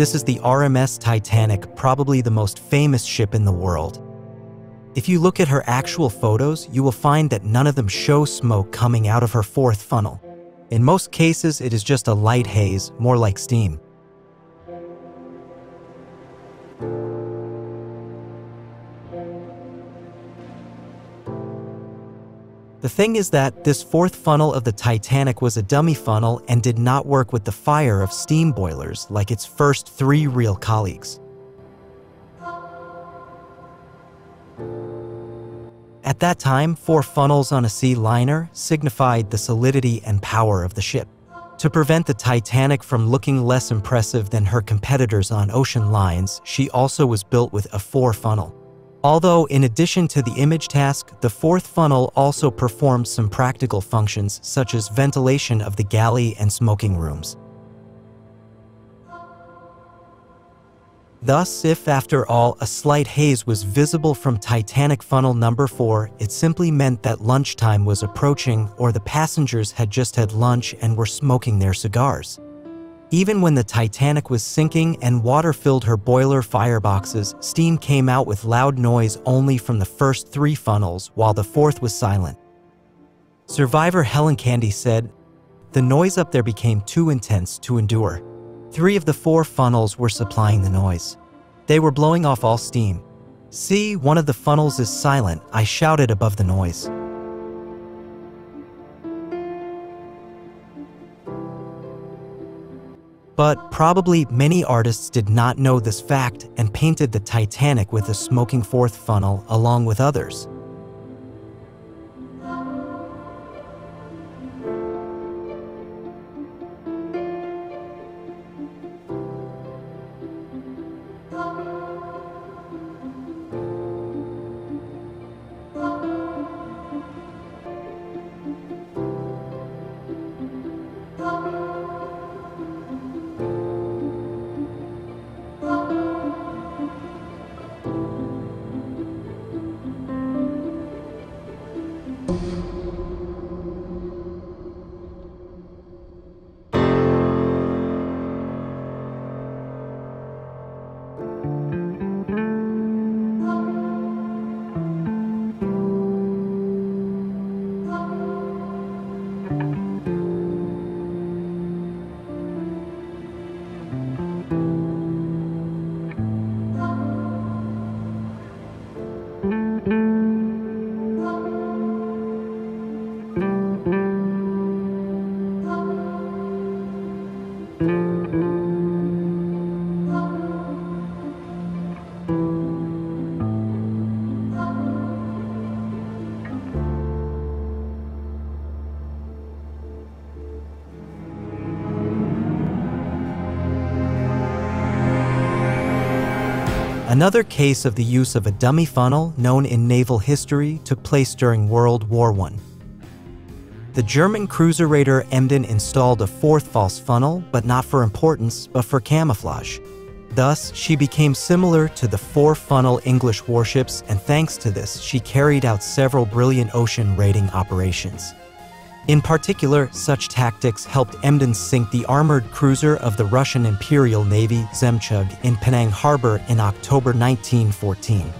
This is the RMS Titanic, probably the most famous ship in the world. If you look at her actual photos, you will find that none of them show smoke coming out of her fourth funnel. In most cases, it is just a light haze, more like steam. The thing is that this fourth funnel of the Titanic was a dummy funnel and did not work with the fire of steam boilers like its first three real colleagues. At that time, four funnels on a sea liner signified the solidity and power of the ship. To prevent the Titanic from looking less impressive than her competitors on ocean lines, she also was built with a four funnel. Although, in addition to the image task, the fourth funnel also performed some practical functions such as ventilation of the galley and smoking rooms. Thus, if after all a slight haze was visible from Titanic funnel number 4, it simply meant that lunchtime was approaching or the passengers had just had lunch and were smoking their cigars. Even when the Titanic was sinking and water filled her boiler fireboxes, steam came out with loud noise only from the first three funnels, while the fourth was silent. Survivor Helen Candee said, The noise up there became too intense to endure. Three of the four funnels were supplying the noise. They were blowing off all steam. See, one of the funnels is silent, I shouted above the noise. But probably many artists did not know this fact and painted the Titanic with a smoking fourth funnel along with others. Another case of the use of a dummy funnel, known in naval history, took place during World War I. The German cruiser raider Emden installed a fourth false funnel, but not for importance, but for camouflage. Thus, she became similar to the four-funnel English warships, and thanks to this, she carried out several brilliant ocean raiding operations. In particular, such tactics helped Emden sink the armored cruiser of the Russian Imperial Navy, Zemchug, in Penang Harbor in October 1914.